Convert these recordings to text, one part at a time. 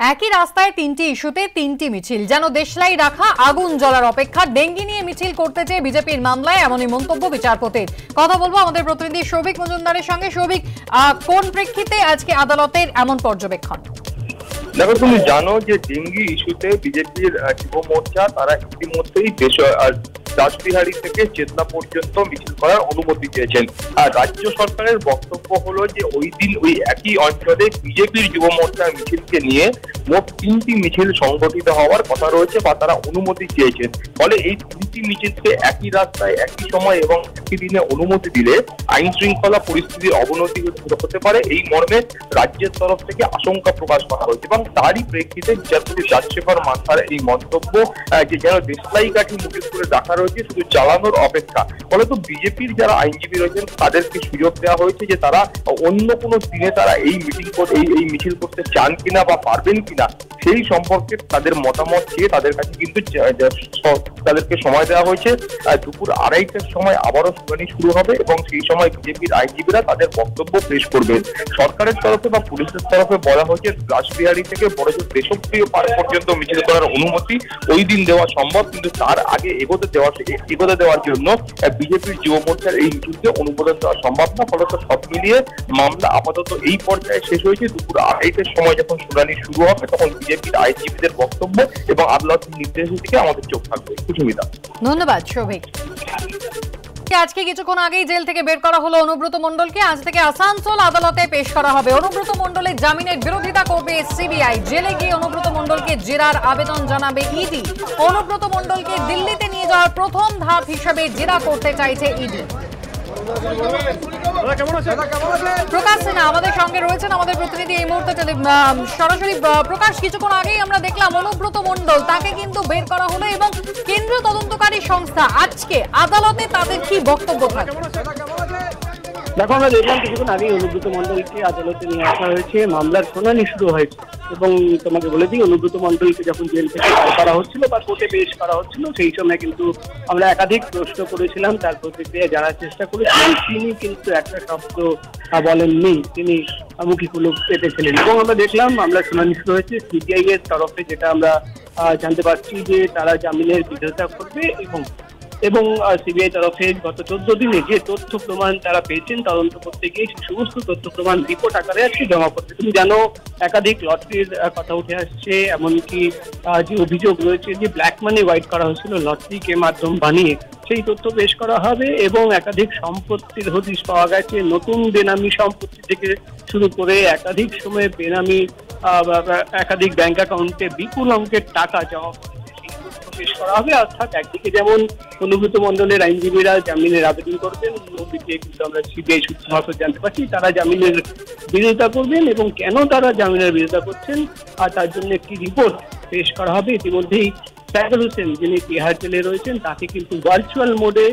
একই রাস্তায় তিনটি ইস্যুতে তিনটি মিছিল। যেন দেশলাই রাখা, আগুন জ্বলার অপেক্ষা, ডেঙ্গি নিয়ে মিছিল করতে চেয়ে বিজেপির মামলায় এমনই মন্তব্য বিচারপতির। কথা বলব আমাদের প্রতিনিধি সৌভিক মজুমদারের সঙ্গে। সৌভিক কোন প্রেক্ষিতে আজকে আদালতের এমন পর্যবেক্ষণ? দেখো, তুমি জানো যে ডেঙ্গি ইস্যুতে বিজেপির যুব মোর্চা, তারা ইতিমধ্যেই রাসবিহারী থেকে চেতনা পর্যন্ত মিছিল করার অনুমতি চেয়েছেন। আর রাজ্য সরকারের বক্তব্য হলো যে, ওই দিন ওই একই অঞ্চলে বিজেপির যুব মোর্চার মিছিলকে নিয়ে মোট তিনটি মিছিল সংগঠিত হওয়ার কথা রয়েছে বা তারা অনুমতি চেয়েছেন। ফলে এই তিনটি মিছিলকে একই রাস্তায়, একই সময় এবং একই দিনে অনুমতি দিলে আইন শৃঙ্খলা পরিস্থিতির অবনতি হতে পারে। এই মর্মে রাজ্যের তরফ থেকে আশঙ্কা প্রকাশ করা হয়েছে এবং তারই প্রেক্ষিতে বিচারপতি রাজশেখর মাথার এই মন্তব্য যে যেন দেশলাই কাঠি মুখে করে রাখা রয়েছে, শুধু চালানোর অপেক্ষা। ফলে তো বিজেপির যারা আইনজীবী রয়েছেন, তাদেরকে সুযোগ দেওয়া হয়েছে যে তারা অন্য কোনো দিনে তারা এই মিটিং এই এই মিছিল করতে চান কিনা বা পারবেন কিনা। সেই সম্পর্কে তাদের মতামত চেয়ে তাদের কাছে কিন্তু যা- যা- তাদেরকে সময় দেওয়া হয়েছে। দুপুর আড়াইটার সময় আবারও শুনানি শুরু হবে এবং সেই সময় বিজেপির আইনজীবীরা তাদের বক্তব্য পেশ করবেন সরকারের তরফে বা পুলিশের তরফে বলা হয়েছে, রাসবিহারী থেকে বড়জোর দেশপ্রিয় পার্ক পর্যন্ত মিছিল করার অনুমতি ওই দিন দেওয়া সম্ভব, কিন্তু তার আগে এগোতে দেওয়া এগোতে দেওয়ার জন্য বিজেপির যুব মোর্চার এই মিছিলকে অনুমোদন দেওয়া সম্ভব না। ফলত সব মিলিয়ে মামলা আপাতত এই পর্যায়ে শেষ হয়েছে। দুপুর আড়াইটার সময় যখন শুনানি শুরু হবে বিজেপির আইনজীবীদের বক্তব্য এবং আদালতের নির্দেশের দিকে আমাদের চোখ থাকবে। সুস্মিতা ধন্যবাদ আজকে কিছুক্ষণ আগেই জেল থেকে বের করা হলো অনুব্রত মণ্ডলকে। আজ থেকে আসানসোল আদালতে পেশ করা হবে। অনুব্রত মণ্ডলের জামিনের বিরোধিতা করবে সিবিআই। জেলে গিয়ে অনুব্রত মণ্ডলকে জেরার আবেদন জানাবে ইডি। অনুব্রত মন্ডলকে দিল্লিতে নিয়ে যাওয়ার প্রথম ধাপ হিসেবে জেরা করতে চাইছে ইডি। প্রকাশ আমাদের সঙ্গে রয়েছেন আমাদের প্রতিনিধি এই মুহূর্তে সরাসরি প্রকাশ, কিছুক্ষণ আগেই আমরা দেখলাম তাকে কিন্তু বের করা হলো এবং কেন্দ্রীয় তদন্তকারী সংস্থা আজকে আদালতে তাদের কি বক্তব্য থাকবে? দেখো, আমরা দেখলাম কিছুক্ষণ আগেই অনুব্রত মন্ডলকে আদালতে নিয়ে আসা হয়েছে। মামলার শুনানি শুরু হয়েছে। এবং তোমাকে বলে দিই, অনুব্রত মন্ডলকে যখন জেল থেকে বার করা হচ্ছিল বা কোর্টে পেশ করা হচ্ছিল, সেই সময় কিন্তু আমরা একাধিক প্রশ্ন করেছিলাম। তার প্রতিক্রিয়া জানার চেষ্টা করেছিলাম। তিনি কিন্তু একটা শব্দ বলেননি। তিনি মুখী পেতেছিলেন। এবং আমরা দেখলাম আমরা শুনানি শুরু হয়েছে। সিবিআই এর তরফে যেটা আমরা জানতে পারছি যে তারা জামিনের বিরোধিতা করবে এবং এবং সিবিআই তরফে গত চোদ্দ দিনে যে তথ্য প্রমাণ তারা পেয়েছেন, তদন্ত করতে গিয়ে সেই সমস্ত তথ্য প্রমাণ রিপোর্ট আকারে আজকে জমা করতে তুমি জানো, একাধিক লটারির কথা উঠে আসছে, এমনকি যে অভিযোগ রয়েছে যে ব্ল্যাক মানি হোয়াইট করা হয়েছিল লটারিকে মাধ্যম বানিয়ে, সেই তথ্য পেশ করা হবে এবং একাধিক সম্পত্তির হদিশ পাওয়া গেছে। নতুন বেনামি সম্পত্তি থেকে শুরু করে একাধিক সময়ে বেনামি একাধিক ব্যাংক অ্যাকাউন্টে বিপুল অঙ্কের টাকা জমা পেশ করা হবে, অর্থাৎ একদিকে যেমন অনুভূত মন্ডলের আইনজীবীরা জামিনের আবেদন করবেন, অন্যদিকে কিন্তু আমরা সিবিআই সূত্র মারফত জানতে পারছি তারা জামিনের বিরোধিতা করবেন এবং কেন তারা জামিনের বিরোধিতা করছেন আর তার জন্য একটি রিপোর্ট পেশ করা হবে। ইতিমধ্যেই সাইদুল হোসেন যিনি তিহার জেলে রয়েছেন, তাকে কিন্তু ভার্চুয়াল মোডে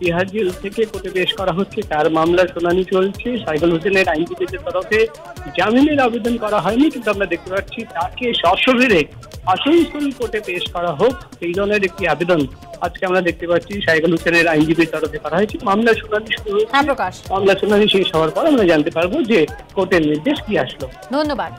তিহার জেল থেকে কোর্টে পেশ করা হচ্ছে। তার মামলার শুনানি চলছে। সাইদুল হোসেনের আইনজীবীদের তরফে জামিনের আবেদন করা হয়নি, কিন্তু আমরা দেখতে পাচ্ছি তাকে সশরীরে আসানসোল কোর্টে পেশ করা হোক সেই ধরনের একটি আবেদন আজকে আমরা দেখতে পাচ্ছি। সাইকেল হোসেনের আইনজীবীর তরফে করা হয়েছে। মামলা শুনানি শুরু হয়েছে। হ্যাঁ মামলার শুনানি শেষ হওয়ার পর আমরা জানতে পারব যে কোর্টের নির্দেশ কি আসলো। ধন্যবাদ।